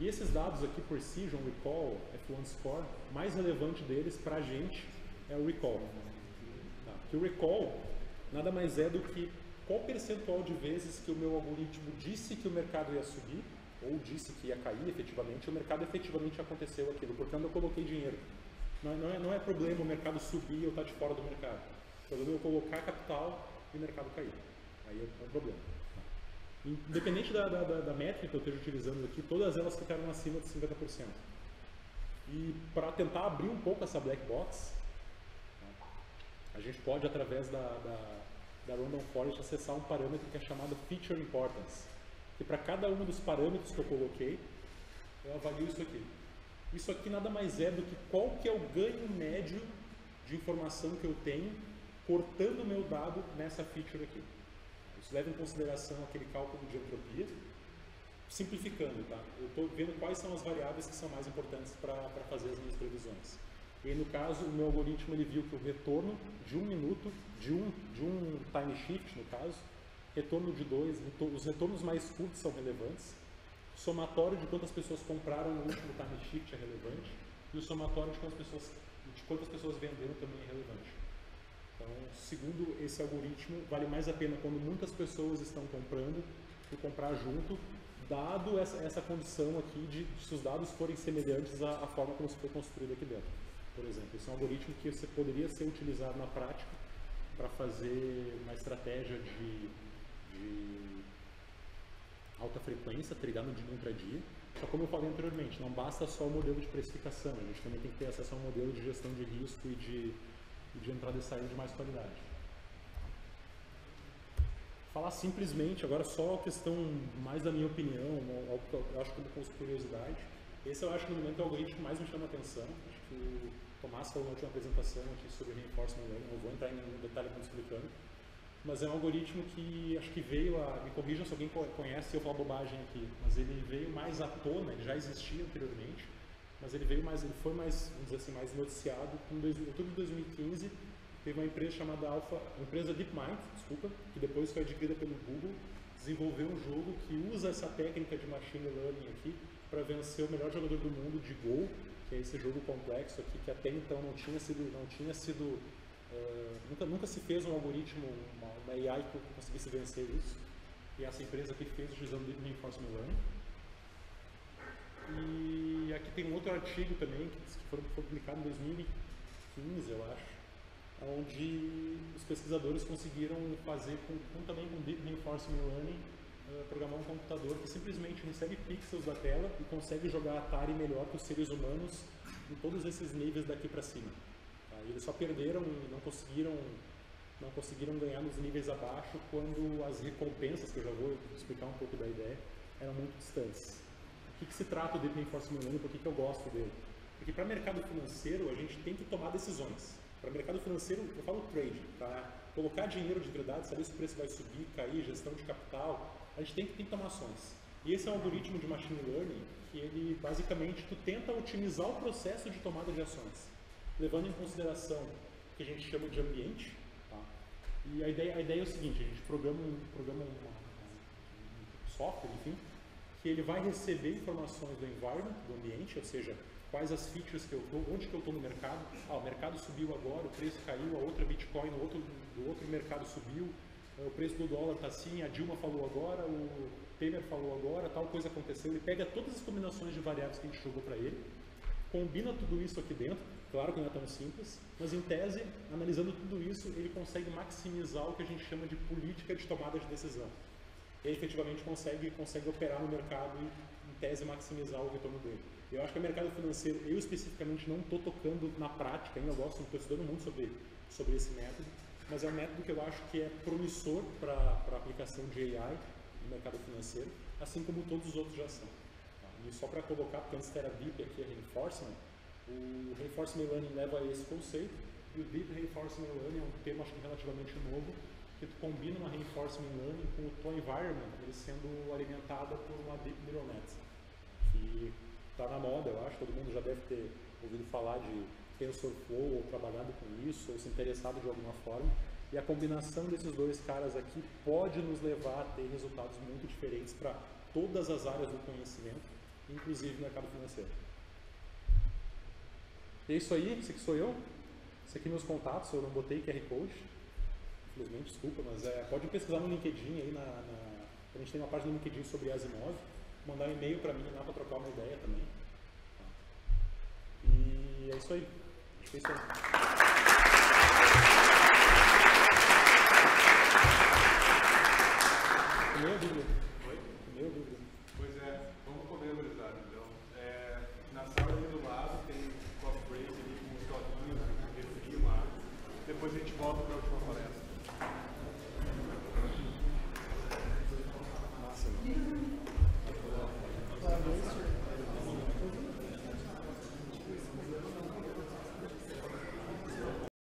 E esses dados aqui, Precision, Recall, F1 Score, mais relevante deles para a gente é o Recall. Que o recall nada mais é do que qual percentual de vezes que o meu algoritmo disse que o mercado ia subir ou disse que ia cair efetivamente, o mercado efetivamente aconteceu aquilo, porque quando eu coloquei dinheiro. Não é, não é, não é problema o mercado subir ou estar tá de fora do mercado. O problema é eu colocar capital e o mercado cair. Aí é um problema. Independente da, da, da, métrica que eu esteja utilizando aqui, todas elas ficaram acima de 50%. E para tentar abrir um pouco essa black box, a gente pode, através da, da, da Forest, acessar um parâmetro que é chamado Feature Importance. Que para cada um dos parâmetros que eu coloquei, eu avalio isso aqui. Isso aqui nada mais é do que qual que é o ganho médio de informação que eu tenho cortando o meu dado nessa feature aqui. Isso leva em consideração aquele cálculo de entropia, simplificando, tá? Eu estou vendo quais são as variáveis que são mais importantes para fazer as minhas previsões. E no caso, o meu algoritmo ele viu que o retorno de um minuto, de um, de um time shift no caso, retorno de dois, os retornos mais curtos são relevantes, somatório de quantas pessoas compraram no último time shift é relevante, e o somatório de quantas pessoas, de quantas pessoas venderam também é relevante. Então, segundo esse algoritmo, vale mais a pena quando muitas pessoas estão comprando e comprar junto, dado essa, essa condição aqui de, de se os dados forem semelhantes à, à forma como se foi construído aqui dentro. Por exemplo, esse é um algoritmo que você poderia ser utilizado na prática para fazer uma estratégia de, de alta frequência, treinar no dia intradia. Só como eu falei anteriormente, não basta só o modelo de precificação, a gente também tem que ter acesso a um modelo de gestão de risco e de, de entrada e saída de mais qualidade. Falar simplesmente, agora só a questão mais da minha opinião, algo que eu acho como curiosidade. Esse eu acho que no momento é o algoritmo que mais me chama a atenção. Acho que o Tomás falou na última apresentação aqui sobre reinforcement learning, não vou entrar em detalhe como explicando mas é um algoritmo que acho que veio a. Me corrijam se alguém conhece eu falar bobagem aqui, mas ele veio mais à tona, ele já existia anteriormente, mas ele veio mais, ele foi mais, vamos dizer assim, mais noticiado em outubro de 2015. Teve uma empresa chamada Alpha, empresa DeepMind, desculpa, que depois foi adquirida pelo Google, desenvolveu um jogo que usa essa técnica de machine learning aqui para vencer o melhor jogador do mundo de Go, que é esse jogo complexo aqui que até então não tinha sido, não tinha sido Uh, nunca, nunca se fez um algoritmo, uma AI que conseguisse vencer isso. E essa empresa aqui fez utilizando Deep Reinforcement Learning. E aqui tem um outro artigo também, que, que foi, publicado em 2015, eu acho, onde os pesquisadores conseguiram fazer, com, com também com Deep Reinforcement Learning, uh, programar um computador que simplesmente recebe pixels da tela e consegue jogar Atari melhor que os seres humanos em todos esses níveis daqui para cima. E eles só perderam não conseguiram, não conseguiram ganhar nos níveis abaixo quando as recompensas, que eu já vou explicar um pouco da ideia, eram muito distantes. O que, que se trata o Deep Reinforcement Learning por que, que eu gosto dele? Porque para mercado financeiro a gente tem que tomar decisões. Para mercado financeiro, eu falo trade, para colocar dinheiro de verdade, saber se o preço vai subir, cair, gestão de capital, a gente tem que, tem que tomar ações. E esse é um algoritmo de machine learning que ele basicamente tu tenta otimizar o processo de tomada de ações levando em consideração o que a gente chama de ambiente. E a ideia, a ideia é o seguinte, a gente programa um, programa um software, enfim, que ele vai receber informações do environment, do ambiente, ou seja, quais as features que eu estou, onde que eu estou no mercado. Ah, o mercado subiu agora, o preço caiu, a outra Bitcoin no outro, do outro mercado subiu, o preço do dólar está assim, a Dilma falou agora, o Temer falou agora, tal coisa aconteceu. Ele pega todas as combinações de variáveis que a gente jogou para ele, combina tudo isso aqui dentro, Claro que não é tão simples, mas em tese, analisando tudo isso, ele consegue maximizar o que a gente chama de política de tomada de decisão. Ele efetivamente consegue, consegue operar no mercado e, em tese, maximizar o retorno dele. Eu acho que o mercado financeiro, eu especificamente não estou tocando na prática, ainda gosto, estou estudando muito sobre, sobre esse método, mas é um método que eu acho que é promissor para a aplicação de AI no mercado financeiro, assim como todos os outros já são. E só para colocar, porque antes era BIP, aqui é Reinforcement, o Reinforcement Learning leva a esse conceito e o Deep Reinforcement Learning é um tema acho que relativamente novo que tu combina uma Reinforcement Learning com o teu environment, ele sendo alimentado por uma Deep Neural Net, que está na moda, eu acho, todo mundo já deve ter ouvido falar de TensorFlow ou trabalhado com isso ou se interessado de alguma forma. E a combinação desses dois caras aqui pode nos levar a ter resultados muito diferentes para todas as áreas do conhecimento, inclusive no mercado financeiro. É isso aí, esse aqui sou eu. Esse aqui meus contatos, eu não botei QR Code. infelizmente, desculpa, mas é, pode pesquisar no LinkedIn aí, na, na, a gente tem uma página no LinkedIn sobre Asimov, mandar um e-mail para mim lá para trocar uma ideia também. E é isso aí. É isso aí. Meu Deus.